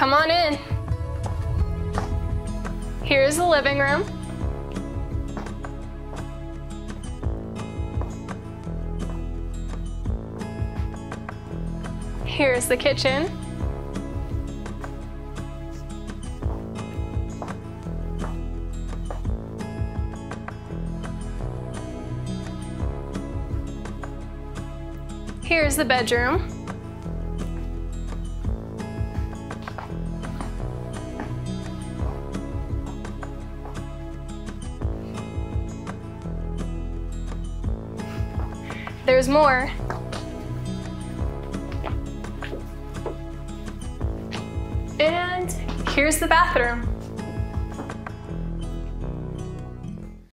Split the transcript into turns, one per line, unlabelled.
Come on in. Here's the living room. Here's the kitchen. Here's the bedroom. There's more. And here's the bathroom.